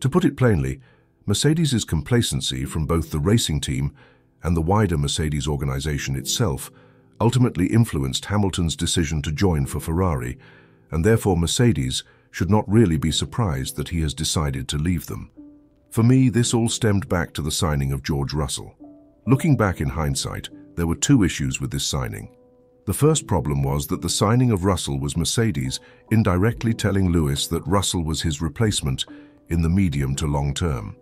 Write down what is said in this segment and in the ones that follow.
To put it plainly, Mercedes' complacency from both the racing team and the wider Mercedes organization itself ultimately influenced Hamilton's decision to join for Ferrari, and therefore Mercedes should not really be surprised that he has decided to leave them. For me, this all stemmed back to the signing of George Russell. Looking back in hindsight, there were two issues with this signing. The first problem was that the signing of Russell was Mercedes indirectly telling Lewis that Russell was his replacement in the medium to long term.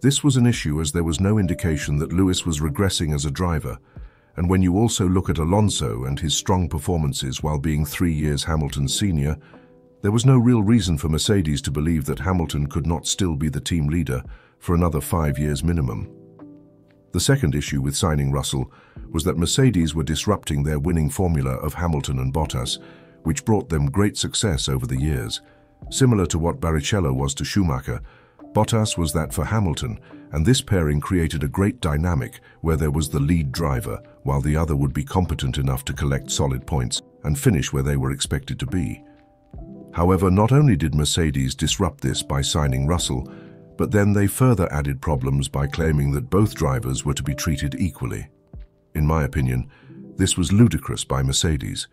This was an issue as there was no indication that Lewis was regressing as a driver, and when you also look at Alonso and his strong performances while being three years Hamilton's senior, there was no real reason for Mercedes to believe that Hamilton could not still be the team leader for another five years minimum. The second issue with signing Russell was that Mercedes were disrupting their winning formula of Hamilton and Bottas, which brought them great success over the years. Similar to what Barrichello was to Schumacher, Bottas was that for Hamilton, and this pairing created a great dynamic where there was the lead driver, while the other would be competent enough to collect solid points and finish where they were expected to be. However, not only did Mercedes disrupt this by signing Russell, but then they further added problems by claiming that both drivers were to be treated equally. In my opinion, this was ludicrous by Mercedes.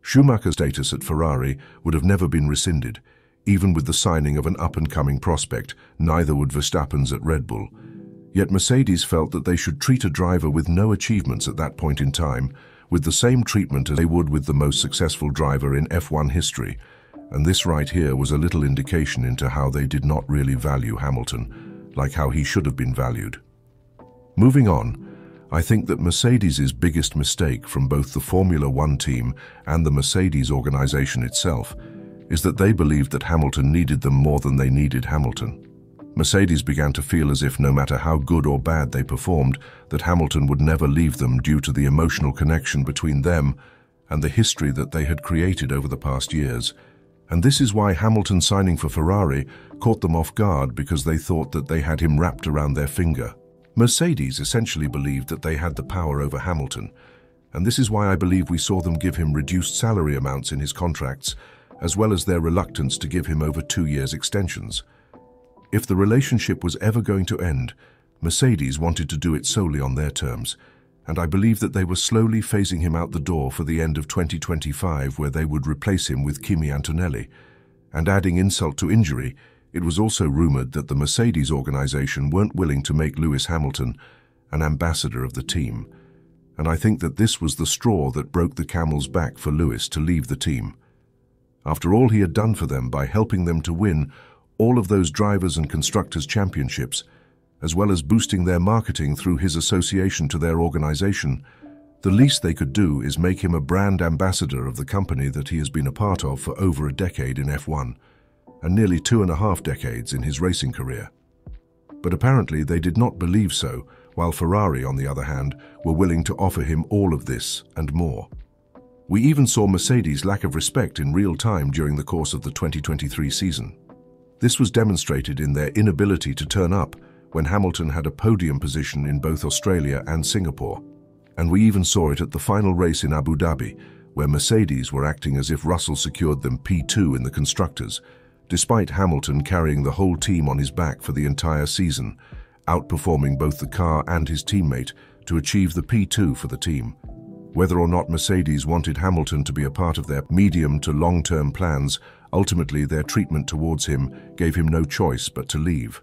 Schumacher's status at Ferrari would have never been rescinded. Even with the signing of an up-and-coming prospect, neither would Verstappen's at Red Bull. Yet Mercedes felt that they should treat a driver with no achievements at that point in time with the same treatment as they would with the most successful driver in F1 history, and this right here was a little indication into how they did not really value Hamilton, like how he should have been valued. Moving on, I think that Mercedes' biggest mistake from both the Formula One team and the Mercedes organization itself is that they believed that Hamilton needed them more than they needed Hamilton. Mercedes began to feel as if no matter how good or bad they performed, that Hamilton would never leave them due to the emotional connection between them and the history that they had created over the past years, and this is why Hamilton signing for Ferrari caught them off guard because they thought that they had him wrapped around their finger. Mercedes essentially believed that they had the power over Hamilton, and this is why I believe we saw them give him reduced salary amounts in his contracts, as well as their reluctance to give him over two years extensions. If the relationship was ever going to end, Mercedes wanted to do it solely on their terms, and I believe that they were slowly phasing him out the door for the end of 2025 where they would replace him with Kimi Antonelli. And adding insult to injury, it was also rumoured that the Mercedes organisation weren't willing to make Lewis Hamilton an ambassador of the team. And I think that this was the straw that broke the camel's back for Lewis to leave the team. After all he had done for them by helping them to win all of those drivers and constructors championships, as well as boosting their marketing through his association to their organization, the least they could do is make him a brand ambassador of the company that he has been a part of for over a decade in F1, and nearly two and a half decades in his racing career. But apparently they did not believe so, while Ferrari, on the other hand, were willing to offer him all of this and more. We even saw Mercedes' lack of respect in real time during the course of the 2023 season. This was demonstrated in their inability to turn up when Hamilton had a podium position in both Australia and Singapore. And we even saw it at the final race in Abu Dhabi, where Mercedes were acting as if Russell secured them P2 in the constructors, despite Hamilton carrying the whole team on his back for the entire season, outperforming both the car and his teammate to achieve the P2 for the team. Whether or not Mercedes wanted Hamilton to be a part of their medium to long-term plans, ultimately their treatment towards him gave him no choice but to leave.